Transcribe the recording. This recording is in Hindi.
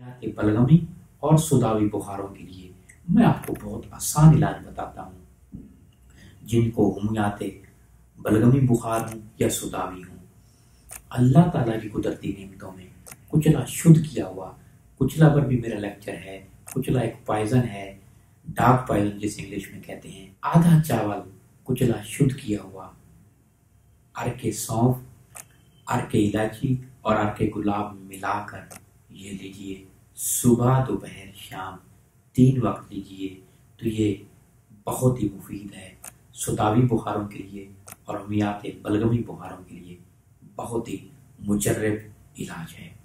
यहाँ के बलगमी और सुदावी बुखारों के लिए मैं आपको बहुत आसान इलाज बताता हूँ। जिनको हुमियाते बलगमी बुखार हूँ या सुदावी हूँ, अल्लाह ताला की कुदरती नियमतों में कुचला शुद्ध किया हुआ, कुचला पर भी मेरा लेक्चर है, कुचला एक पॉइजन है डार्क पॉइजन जिसे इंग्लिश में कहते हैं, आधा चावल कुचला शुद्ध किया हुआ अर के सौंफ अर के इलायची और अर के गुलाब मिलाकर ये लीजिए सुबह दोपहर शाम तीन वक्त लीजिए तो ये बहुत ही मुफीद है। सुतावी बुखारों के लिए और हमियात बलगमी बुखारों के लिए बहुत ही मुजरब इलाज है।